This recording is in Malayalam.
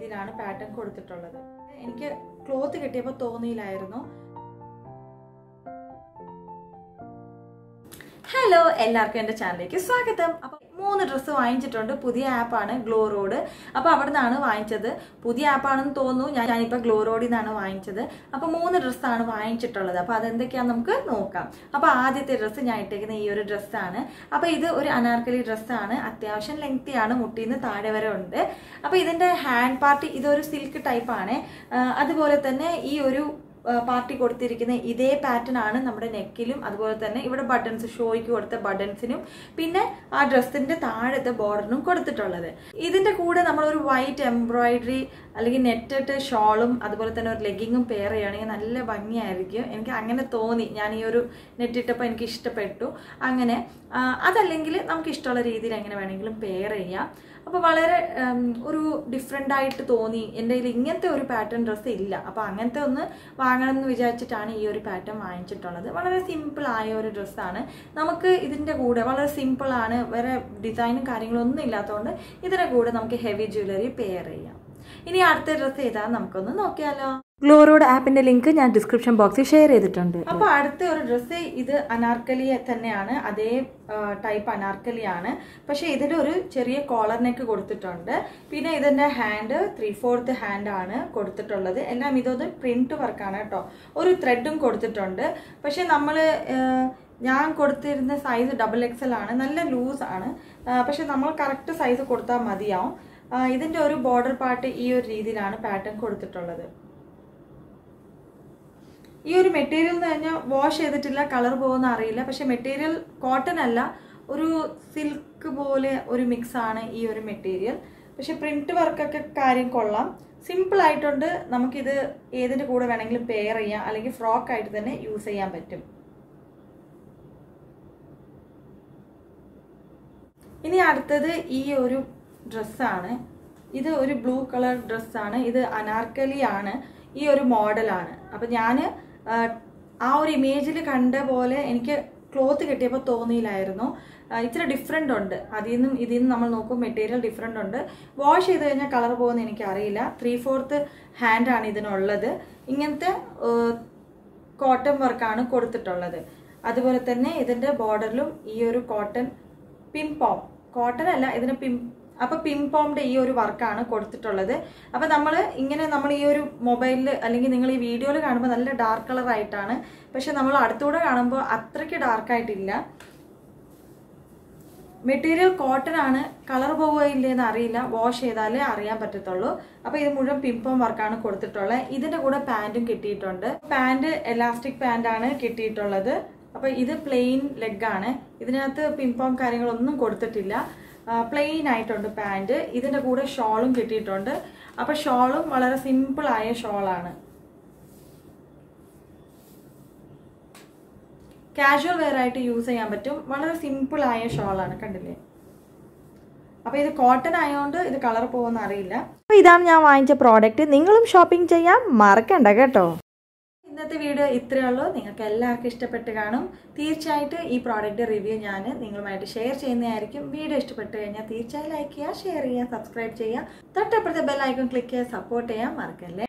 രീതിയിലാണ് പാറ്റേൺ കൊടുത്തിട്ടുള്ളത്. എനിക്ക് ക്ലോത്ത് കിട്ടിയപ്പോൾ തോന്നിയില്ലായിരുന്നു. ഹലോ എല്ലാവർക്കും എന്റെ ചാനലിലേക്ക് സ്വാഗതം. അപ്പം മൂന്ന് ഡ്രസ്സ് വാങ്ങിച്ചിട്ടുണ്ട്. പുതിയ ആപ്പാണ് ഗ്ലോ റോഡ് അപ്പോൾ അവിടെ നിന്നാണ് വാങ്ങിച്ചത്. പുതിയ ആപ്പാണെന്ന് തോന്നുന്നു. ഞാൻ ഞാനിപ്പോൾ ഗ്ലോ റോഡിൽ നിന്നാണ് വാങ്ങിച്ചത്. അപ്പോൾ മൂന്ന് ഡ്രസ്സാണ് വാങ്ങിച്ചിട്ടുള്ളത്. അപ്പോൾ അതെന്തൊക്കെയാണെന്ന് നമുക്ക് നോക്കാം. അപ്പോൾ ആദ്യത്തെ ഡ്രസ്സ് ഞാൻ ഇട്ടേക്കുന്ന ഈ ഒരു ഡ്രസ്സാണ് അപ്പോൾ ഇത് ഒരു അനാർക്കലി ഡ്രസ്സാണ് അത്യാവശ്യം ലെങ്തിയാണ് മുട്ടിന്ന് താഴെ വരെ ഉണ്ട്. അപ്പോൾ ഇതിന്റെ ഹാൻഡ് പാർട്ടി ഇതൊരു സിൽക്ക് ടൈപ്പാണ് അതുപോലെ തന്നെ ഈ ഒരു പാർട്ടി കൊടുത്തിരിക്കുന്ന ഇതേ പാറ്റേൺ ആണ് നമ്മുടെ നെക്കിലും അതുപോലെ തന്നെ ഇവിടെ ബട്ടൺസ് ഷോയ്ക്ക് കൊടുത്ത ബട്ടൺസിനും പിന്നെ ആ ഡ്രസ്സിന്റെ താഴത്തെ ബോർഡറിനും കൊടുത്തിട്ടുള്ളത്. ഇതിന്റെ കൂടെ നമ്മൾ ഒരു വൈറ്റ് എംബ്രോയിഡറി അല്ലെങ്കിൽ നെറ്റിട്ട് ഷോളും അതുപോലെ തന്നെ ഒരു ലെഗിങ്ങും പെയർ ചെയ്യുകയാണെങ്കിൽ നല്ല ഭംഗിയായിരിക്കും. എനിക്ക് അങ്ങനെ തോന്നി. ഞാൻ ഈ ഒരു നെറ്റിട്ടപ്പോൾ എനിക്ക് ഇഷ്ടപ്പെട്ടു. അങ്ങനെ അതല്ലെങ്കിൽ നമുക്ക് ഇഷ്ടമുള്ള രീതിയിൽ എങ്ങനെ വേണമെങ്കിലും പെയർ ചെയ്യാം. അപ്പോൾ വളരെ ഒരു ഡിഫറെന്റ് ആയിട്ട് തോന്നി. എന്റെ കയ്യിൽ ഇങ്ങനത്തെ ഒരു പാറ്റേൺ ഡ്രസ്സ് ഇല്ല. അപ്പോൾ അങ്ങനത്തെ ഒന്ന് വാങ്ങണം എന്ന് വിചാരിച്ചിട്ടാണ് ഈ ഒരു പാറ്റേൺ വാങ്ങിച്ചിട്ടുള്ളത്. വളരെ സിമ്പിൾ ആയ ഒരു ഡ്രസ്സാണ് നമുക്ക് ഇതിന്റെ കൂടെ വളരെ സിമ്പിളാണ് വേറെ ഡിസൈനും കാര്യങ്ങളൊന്നും ഇല്ലാത്തതുകൊണ്ട് ഇതിന്റെ കൂടെ നമുക്ക് ഹെവി ജ്വല്ലറി പെയർ ചെയ്യാം. ഇനി അടുത്ത ഡ്രസ്സ് ഏതാ നമുക്കൊന്ന് നോക്കിയാലോ. ഗ്ലോറോഡ് ആപ്പിന്റെ ലിങ്ക് ഞാൻ ഡിസ്ക്രിപ്ഷൻ ബോക്സിൽ ഷെയർ ചെയ്തിട്ടുണ്ട്. അപ്പൊ അടുത്ത ഒരു ഡ്രസ്സ് ഇത് അനാർക്കലി തന്നെയാണ്. അതേ ടൈപ്പ് അനാർക്കലിയാണ്. പക്ഷെ ഇതിൽ ഒരു ചെറിയ കോളർ നെക്ക് കൊടുത്തിട്ടുണ്ട്. പിന്നെ ഇതിന്റെ ഹാൻഡ് ത്രീ ഫോർത്ത് ഹാൻഡ് ആണ് കൊടുത്തിട്ടുള്ളത്. എല്ലാം ഇതൊന്ന് പ്രിന്റ് വർക്കാണ് കേട്ടോ. ഒരു ത്രെഡും കൊടുത്തിട്ടുണ്ട്. പക്ഷെ നമ്മൾ ഞാൻ കൊടുത്തിരുന്ന സൈസ് ഡബിൾ എക്സൽ ആണ്. നല്ല ലൂസ് ആണ്. പക്ഷെ നമ്മൾ കറക്റ്റ് സൈസ് കൊടുത്താൽ മതിയാവും. ഇതിന്റെ ഒരു ബോർഡർ പാർട്ട് ഈ ഒരു രീതിയിലാണ് പാറ്റേൺ കൊടുത്തിട്ടുള്ളത്. ഈ ഒരു മെറ്റീരിയൽ എന്ന് പറഞ്ഞാൽ വാഷ് ചെയ്തിട്ടില്ല കളർ പോകുന്ന അറിയില്ല. പക്ഷെ മെറ്റീരിയൽ കോട്ടൺ അല്ല ഒരു സിൽക്ക് പോലെ ഒരു മിക്സ് ആണ് ഈ ഒരു മെറ്റീരിയൽ പക്ഷെ പ്രിന്റ് വർക്കൊക്കെ കാര്യം കൊള്ളാം. സിമ്പിൾ ആയിട്ടുണ്ട്. നമുക്കിത് ഏതിന്റെ കൂടെ വേണമെങ്കിലും പെയർ ചെയ്യാം. അല്ലെങ്കിൽ ഫ്രോക്ക് ആയിട്ട് തന്നെ യൂസ് ചെയ്യാൻ പറ്റും. ഇനി അടുത്തത് ഈ ഒരു ഡ്രസ്സാണ് ഇത് ഒരു ബ്ലൂ കളർ ഡ്രസ്സാണ് ഇത് അനാർക്കലി ആണ്. ഈ ഒരു മോഡലാണ് അപ്പം ഞാൻ ആ ഒരു ഇമേജിൽ കണ്ട പോലെ എനിക്ക് ക്ലോത്ത് കിട്ടിയപ്പോൾ തോന്നിയില്ലായിരുന്നു. ഇത്ര ഡിഫറെന്റ് ഉണ്ട്. അതിൽ നിന്നും ഇതിൽ നിന്ന് നമ്മൾ നോക്കും മെറ്റീരിയൽ ഡിഫറെന്റ് ഉണ്ട്. വാഷ് ചെയ്ത് കഴിഞ്ഞാൽ കളർ പോകുമെന്ന് എനിക്കറിയില്ല. ത്രീ ഫോർത്ത് ഹാൻഡാണ് ഇതിനുള്ളത്. ഇങ്ങനത്തെ കോട്ടൺ വർക്കാണ് കൊടുത്തിട്ടുള്ളത്. അതുപോലെ തന്നെ ഇതിന്റെ ബോർഡറിലും ഈ ഒരു കോട്ടൺ പിംപോം കോട്ടൺ അല്ല ഇതിന് പിം അപ്പൊ പിംപോംഡ് ഈ ഒരു വർക്കാണ് കൊടുത്തിട്ടുള്ളത്. അപ്പൊ നമ്മൾ ഇങ്ങനെ നമ്മൾ ഈ ഒരു മൊബൈലിൽ അല്ലെങ്കിൽ നിങ്ങൾ ഈ വീഡിയോയിൽ കാണുമ്പോൾ നല്ല ഡാർക്ക് കളർ ആയിട്ടാണ്. പക്ഷെ നമ്മൾ അടുത്തൂടെ കാണുമ്പോൾ അത്രയ്ക്ക് ഡാർക്ക് ആയിട്ടില്ല. മെറ്റീരിയൽ കോട്ടൺ ആണ് കളർ പോവുകയില്ലെന്ന് അറിയില്ല. വാഷ് ചെയ്താലേ അറിയാൻ പറ്റത്തുള്ളൂ. അപ്പൊ ഇത് മുഴുവൻ പിംപോം വർക്കാണ് കൊടുത്തിട്ടുള്ളത്. ഇതിന്റെ കൂടെ പാന്റും കിട്ടിയിട്ടുണ്ട്. പാന്റ് എലാസ്റ്റിക് ആണ് കിട്ടിയിട്ടുള്ളത്. അപ്പൊ ഇത് പ്ലെയിൻ ലെഗ് ആണ്. ഇതിനകത്ത് പിംപോം കാര്യങ്ങളൊന്നും കൊടുത്തിട്ടില്ല. പ്ലെയിൻ ആയിട്ടുണ്ട് പാന്റ് ഇതിന്റെ കൂടെ ഷോളും കിട്ടിയിട്ടുണ്ട്. അപ്പോൾ ഷോളും വളരെ സിമ്പിളായ ഷോളാണ്. കാഷ്വൽ വെയർ ആയിട്ട് യൂസ് ചെയ്യാൻ പറ്റും. വളരെ സിമ്പിളായ ഷോളാണ് കണ്ടില്ലേ? അപ്പോൾ ഇത് കോട്ടൺ ആയതുകൊണ്ട് ഇത് കളർ പോകുമെന്ന് അറിയില്ല. അപ്പോൾ ഇതാണ് ഞാൻ വാങ്ങിച്ച പ്രോഡക്റ്റ് നിങ്ങളും ഷോപ്പിംഗ് ചെയ്യാൻ മറക്കണ്ട കേട്ടോ. ഇന്നത്തെ വീഡിയോ ഇത്രയേ ഉള്ളൂ. നിങ്ങൾക്ക് എല്ലാവർക്കും ഇഷ്ടപ്പെട്ട് കാണും. തീർച്ചയായിട്ടും ഈ പ്രോഡക്റ്റ് റിവ്യൂ ഞാൻ നിങ്ങളുമായിട്ട് ഷെയർ ചെയ്യുന്നതായിരിക്കും. വീഡിയോ ഇഷ്ടപ്പെട്ട് കഴിഞ്ഞാൽ തീർച്ചയായും ലൈക്ക് ചെയ്യുക ഷെയർ ചെയ്യുക സബ്സ്ക്രൈബ് ചെയ്യുക. തൊട്ടപ്പുറത്തെ ബെൽ ഐക്കൺ ക്ലിക്ക് ചെയ്യുക സപ്പോർട്ട് ചെയ്യാൻ മറക്കല്ലേ?